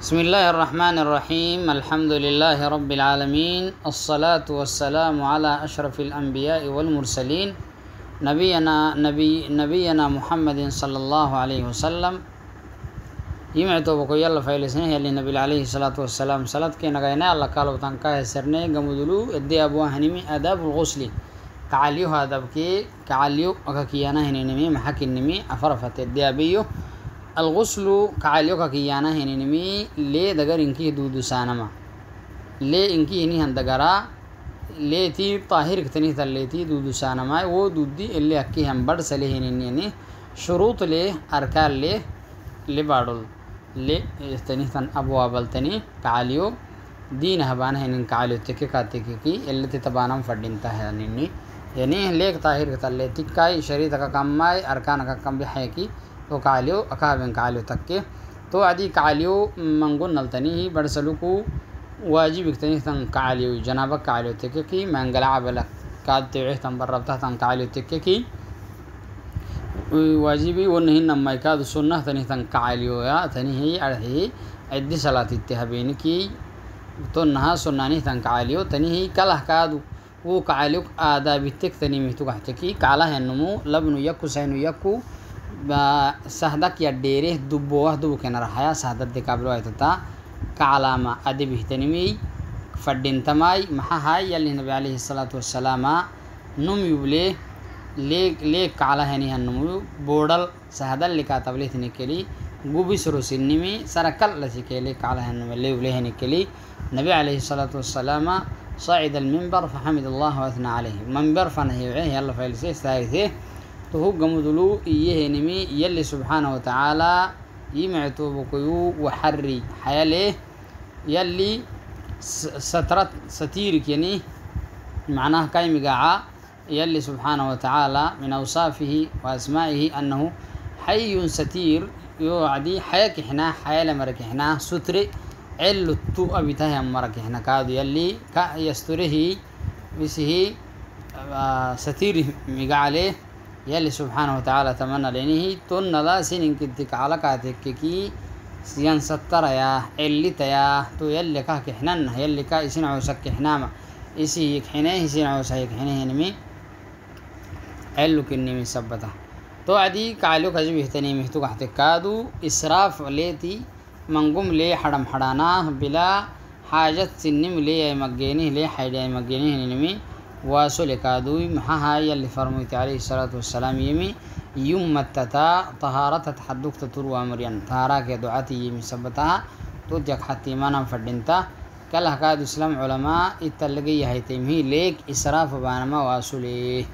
بسم الله الرحمن الرحيم الحمد لله رب العالمين الصلاة والسلام على أشرف الأنبياء والمرسلين نبينا نبي نبينا محمد صلى الله عليه وسلم يمعتو بكو يلا فايلسنه اللي نبي عليه الصلاة والسلام صلاة كي نغينا الله قالوا تنكاه سرنه قمدلو ادي أبو هنمي أداب الغسل كعليو هذا بكي كعليو أكاكيانا هنمي محاكي النمي أفرفت ادي أبيو الغسل كعاليوكا كيانا هنينمي لي دغر إنكي دودو سانما؟ لي إنكي هني هندغرا لي تي طاهر كتني تليتي دودو سانما؟ و دودي اللي أكي هم بڑ سلي هنينيني. شروط لي أركان لي لبادل لي تني تن ابوابل تني كعاليو دين هبان هنين كعاليو تكي كاتيكي كي اللي تتبانم فدينتا هنيني. يعني ليك طاهر كتليتي كاي شريطك كماي اركانك كم بحيكي तो कालियो अकाबें कालियो के। तो आदि कालियो मंगो नलतनी ही बड़सलुकु वाजिब इक्तनी तन कालियो, जनाब कालियो तक्के की मंगला बल काते तन बरबता तन कालियो तक्के की वाजिबी वो नहीं नम्मा का सुन्ना तनी तन कालियो या, तनी ही अड़ही अद्दी सलात इत्तेहबीन की। तो नहा सुन्नानी तन कालियो, तनी ही कलह कादू वो कालियो आदा बित्तेक तनी मितु कहते की, काला है नमु, लबनु यक्कु सैनु यक्कु sahdak ya dere dubowah dubu kena rahaya sahdat de kablo aytata kacalama adi bihtanimey fadhintamay maxa hay yali nabi alayhi salatu wassalama num yuble leeg leeg kacalahanihan numu bodal sahadal likatablehtinikeli gubisrosinimi sarakal lasikele kacalahanume leublehanikeli nabi alayhi salatu wassalama صعد المنبر فحمد الله واثنى عليه منبر فنهي يلا فيلسي ثالثه يلي سبحانه وتعالى يمعتو بكيو وحري حياليه يلي سترت ستيرك يعني معناه كاي مقاعة يلي سبحانه وتعالى من أوصافه وأسمائه أنه حي ستير يوعدي حياك إحنا حيال مرك إحنا ستر علو تو أبيته مرك إحنا. كادو يلي كا يستره بسه ستير مقاعة عليه يلي سبحانه وتعالى تمنى لينه تون لا سنين كنتك على كاتك كي سيان ستر يا اللي تيا تو يلي كا كحنن يلي كا يسين عوسك حناما يسي يكحنه يسين عوسك يكحنه نمي علو كني من سبته. تو عدي كعلو كجب يهتني مهتو كحتك كادو إسراف ليتي منقوم لي حرم حرانا بلا حاجة سنم لي مجينه لي حيدي مجينه نمي. واسولك ادوي محها يلي فرميت عليه الصلاة والسلام يمي يوم متتا طهارة تحدوك تتروا مريان. طهارك دعاتي يمي سبتها توديك حتى ما فردنتا كله كاد إسلام علماء اتلقي هاي تيمهي ليك إسراف بانما واسولي.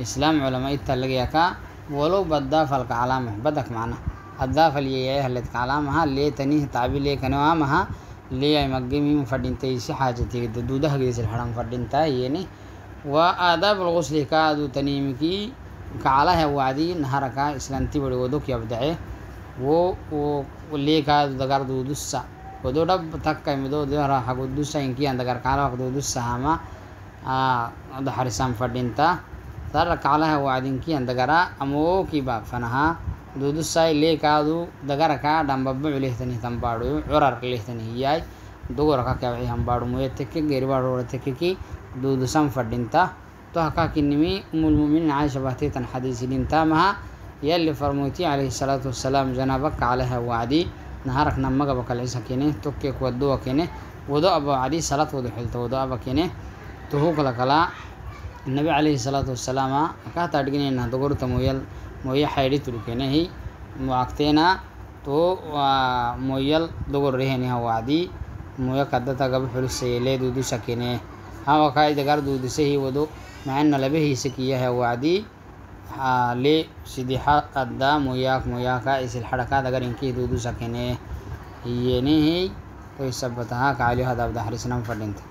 إسلام علماء اتلقي كا ولو بداف لك علامة بدك معنا. الضاف اللي هي اللي علامها اللي تنيه تعبي ليك نوامها اللي مقيمي فردنتا يسي حاجتي دودها جيس الحرام فردنتا व आदा बलगोस लिखा दो तनीम की काला है वो आदि नहा रखा इसलंती बड़ी वो की अवध है वो वो लेखा दगार दो दुस्सा वो दो डब थक कम दो हक इनकी अंधगार काला हक दुस्सा हम हर शाम फटिन था सर काला है वो आदि इनकी अंधगार अमो की बाप फनहा दो दुस्सा का दो दगा रखा डम्बब में लिखते नहीं तम पाड़ो और लिखते नहीं आए दो रखा क्या हम बाड़ू मुझे थे कि गेरी थे क्योंकि تنبارو عرر ليه تني هياي دوغرا كا كا هم بارو مويه تكي غير بارو تكي duudusan fadhinta to hakakinimi umulmuminin caisha bahtitan xadiisidintamaha yalli farmoyti calayhi salaatu wasalaam janabaka caleha wacdi naharak namagaba kalcisa kene tokke kuwaduwa kene wado aba wacdi salat wado xilta wado aba kene tuhukala kala nabi calayhi salaatu wasalaama akahta adginena dogorta moyal moya xaydhi turu kenehi muagteena to moyal हाँ वखा दगार दूध से ही वो दो मैं नलबे ही से किया है वादी हाले सिदिहा अद्दा मुयाक मयाक़ा इस हड़का अगर इनकी दूध सकेने। ये नहीं तो इस सब बता काली हदाब हरिसनम फटिन थे